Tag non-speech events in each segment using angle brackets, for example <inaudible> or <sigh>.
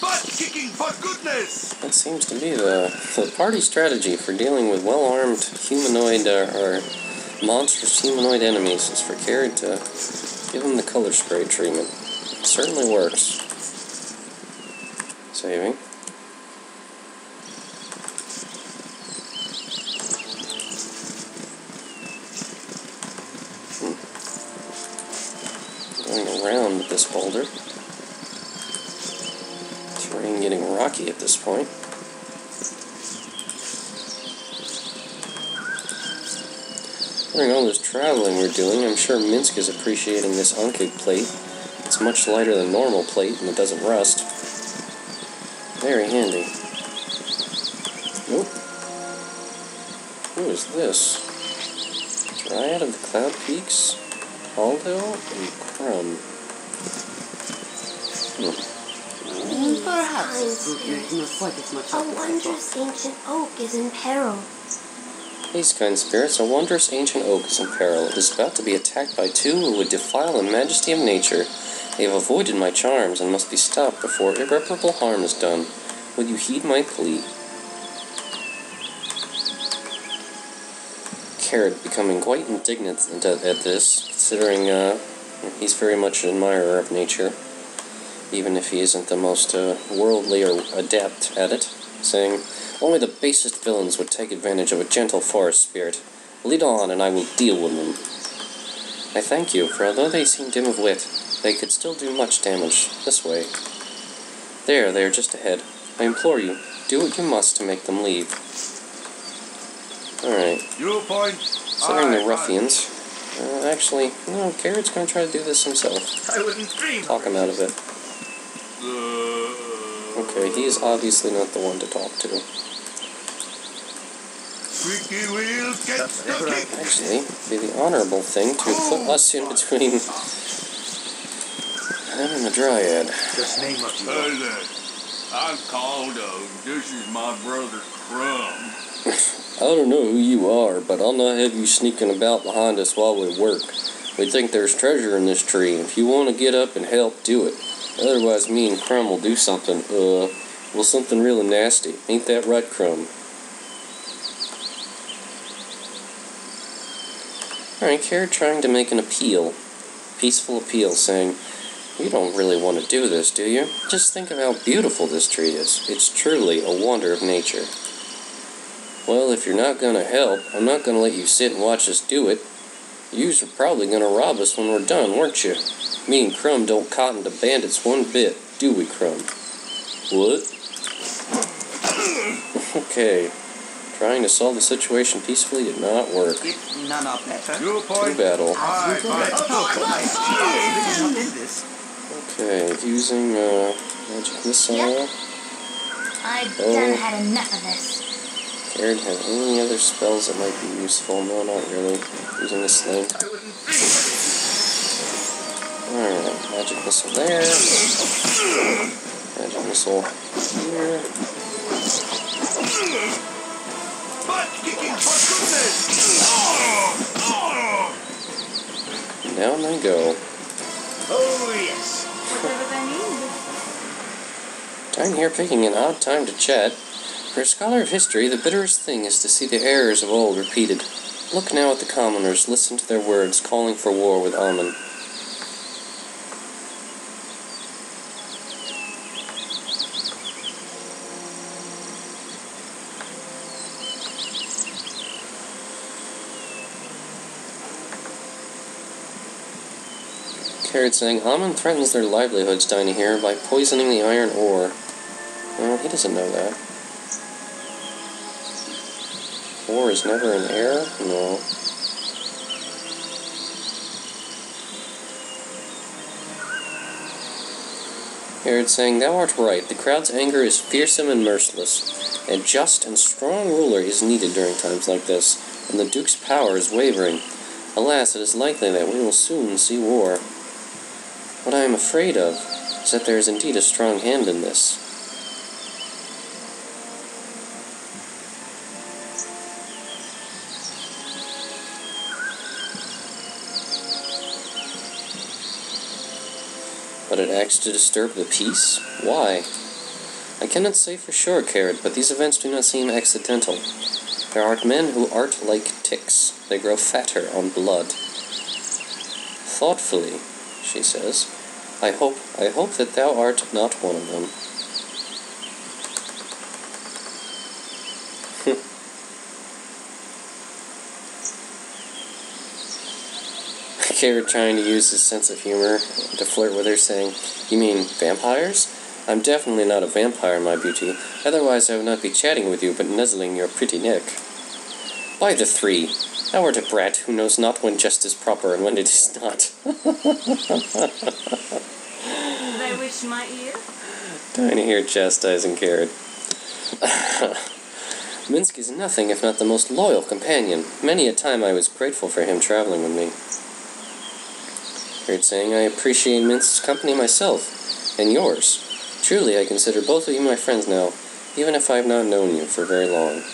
Butt kicking for goodness! That seems to be the, the party strategy for dealing with well-armed humanoid uh, or monstrous humanoid enemies is for Kered to give them the color spray treatment. It certainly works. Saving. Hmm. Going around with this boulder. Terrain getting rocky at this point. During all this traveling we're doing, I'm sure Minsk is appreciating this Ankheg plate. It's much lighter than normal plate and it doesn't rust. Very handy. Nope. Who is this? Dryad of the Cloud Peaks? Caldo and Krumm. Perhaps Fine this group spirit. needs not quite as much A help as I wondrous ancient oak is in peril. These kind spirits, a wondrous ancient oak is in peril. It is about to be attacked by two who would defile the majesty of nature. They have avoided my charms and must be stopped before irreparable harm is done. Will you heed my plea? Kered becoming quite indignant at at this, considering uh, he's very much an admirer of nature, even if he isn't the most uh, worldly or adept at it, saying, Only the basest villains would take advantage of a gentle forest spirit. Lead on, and I will deal with them. I thank you, for although they seem dim of wit, they could still do much damage. This way. There, they are just ahead. I implore you, do what you must to make them leave. Alright, You point. considering the ruffians. Uh, actually, no, Kered's gonna try to do this himself. I wouldn't dream. Talk him out of it. Uh, Okay, he is obviously not the one to talk to. Squeaky wheels get stuck in. Actually, be the honorable thing to put us in between him and the Dryad. Just name what you Hey want. there. I'm Caldo. This is my brother Krumm. I don't know who you are, but I'll not have you sneaking about behind us while we work. We think there's treasure in this tree. And if you want to get up and help, do it. Otherwise, me and Krumm will do something, uh, well, something really nasty. Ain't that right, Krumm? Alright, Kered trying to make an appeal. Peaceful appeal, saying, You don't really want to do this, do you? Just think of how beautiful this tree is. It's truly a wonder of nature. Well, if you're not going to help, I'm not going to let you sit and watch us do it. Yous are probably going to rob us when we're done, weren't you? Me and Krumm don't cotton to bandits one bit, do we, Krumm? What? <laughs> okay. Trying to solve the situation peacefully did not work. If none are better. You Two point. battle. I As usual, let's talk about it. We cannot end this. Okay, using uh, magic missile. Yep. I've Oh. done had enough of this. Kered have any other spells that might be useful? No, not really. Using this thing. I. Alright, magic missile there. Magic missile here. Butt kicking for goodness! And down they go. oh yes. Whatever they need. Time here picking an odd time to chat. For a scholar of history, the bitterest thing is to see the errors of old repeated. Look now at the commoners, listen to their words calling for war with Amn. Kered saying, Amn threatens their livelihoods down here by poisoning the iron ore. Well, he doesn't know that. Ore is never an air? No. Herod saying, Thou art right. The crowd's anger is fearsome and merciless. A just and strong ruler is needed during times like this, and the Duke's power is wavering. Alas, it is likely that we will soon see war. What I am afraid of is that there is indeed a strong hand in this. It acts to disturb the peace? Why? I cannot say for sure, Kered, but these events do not seem accidental. There are men who art like ticks. They grow fatter on blood. Thoughtfully, she says, I hope I hope that thou art not one of them. Kered trying to use his sense of humor to flirt with her, saying, You mean vampires? I'm definitely not a vampire, my beauty. Otherwise, I would not be chatting with you, but nuzzling your pretty neck. By the three, thou art a brat who knows not when jest is proper and when it is not. They wish my ear? Dynaheir chastising Kered. Minsk is nothing if not the most loyal companion. Many a time I was grateful for him traveling with me. Heard saying I appreciate Minsk's company myself, and yours. Truly, I consider both of you my friends now, even if I have not known you for very long.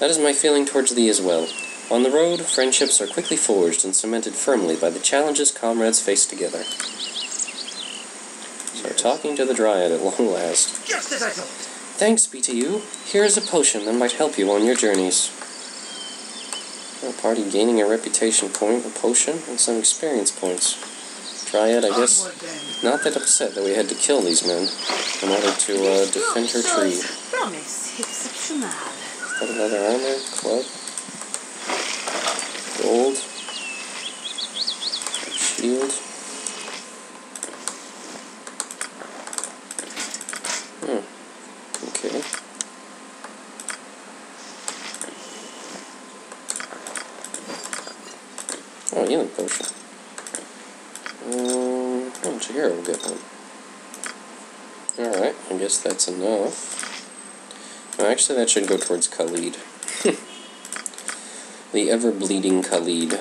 That is my feeling towards thee as well. On the road, friendships are quickly forged and cemented firmly by the challenges comrades face together. So, talking to the Dryad at long last. Just as I thought. Thanks be to you. Here is a potion that might help you on your journeys. Party gaining a reputation point, a potion, and some experience points. Dryad, I guess, not that upset that we had to kill these men in order to uh, defend her tree. Is that another armor? Club? Gold? Shield? Hmm. Okay. Oh, healing potion. Um, oh, Jaheira will get one. Alright, I guess that's enough. Actually, that should go towards Khalid. <laughs> the ever bleeding Khalid.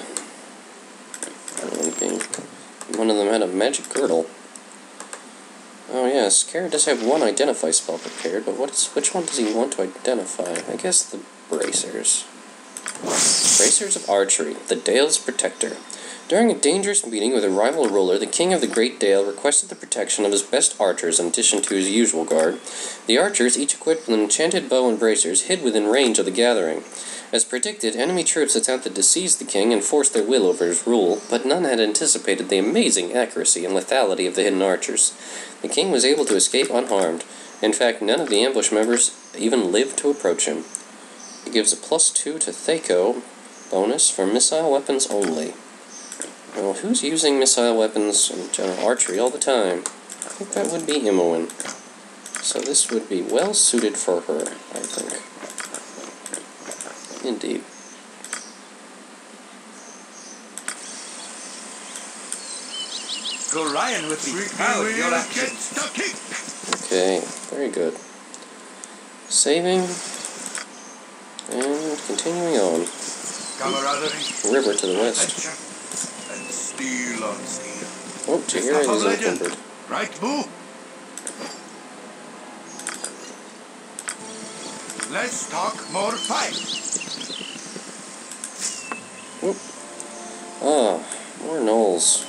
One of them had a magic girdle. Oh yes, Kered does have one identify spell prepared, but what is which one does he want to identify? I guess the bracers. Bracers of Archery, the Dale's Protector. During a dangerous meeting with a rival ruler, the king of the Great Dale requested the protection of his best archers in addition to his usual guard. The archers, each equipped with an enchanted bow and bracers, hid within range of the gathering. As predicted, enemy troops attempted to seize the king and force their will over his rule, but none had anticipated the amazing accuracy and lethality of the hidden archers. The king was able to escape unharmed. In fact, none of the ambush members even lived to approach him. It gives a plus two to THAC0 bonus for missile weapons only. Well, who's using missile weapons and general archery all the time? I think that would be Imoen. So this would be well suited for her, I think. Indeed. Gorion would be proud of your action. Okay, very good. Saving. And continuing on. Camaraderie, River to the west. Steel on steel. Oh, Stuff of is legend. encumbered. Right, Boo? Let's talk more fight. Ah, more gnolls.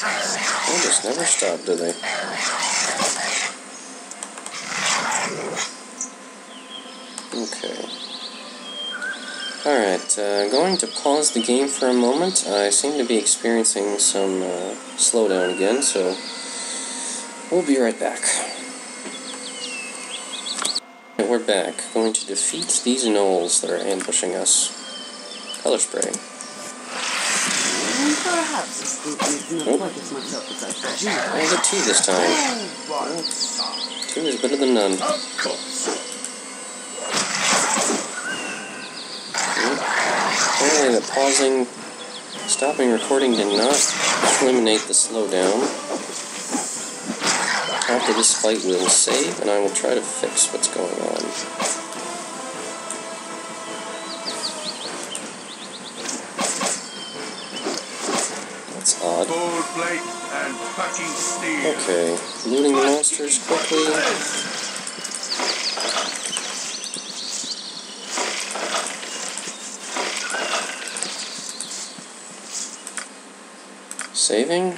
They just never stop, do they? Okay. Alright, uh, going to pause the game for a moment. I seem to be experiencing some uh, slowdown again, so we'll be right back. We're back, going to defeat these gnolls that are ambushing us. Color spray. I thought. I two this time. Two is better than none. Of course. Apparently the pausing, stopping recording did not eliminate the slowdown. After this fight we'll save and I will try to fix what's going on. That's odd. Gold plate and steel. Okay, looting the monsters quickly. Saving.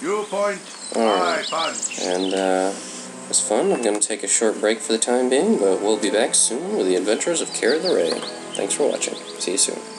You point, Alright. And uh, it was fun. I'm going to take a short break for the time being, but we'll be back soon with the adventures of Kered Larae. Thanks for watching. See you soon.